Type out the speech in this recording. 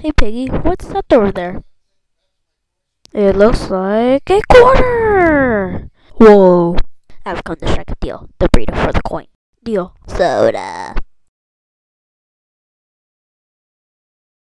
Hey Piggy, what's that over there? It looks like a quarter! Whoa! I've come to strike a deal. The burrito for the coin. Deal. Soda.